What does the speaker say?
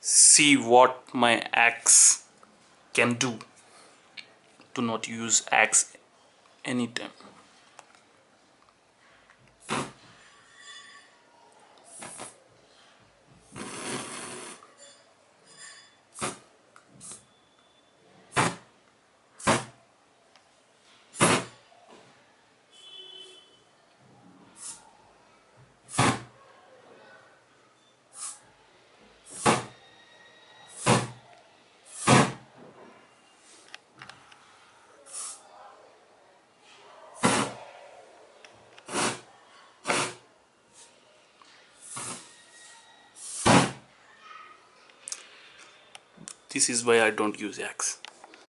see what my axe can do. Do not use axe anytime this is why I don't use axe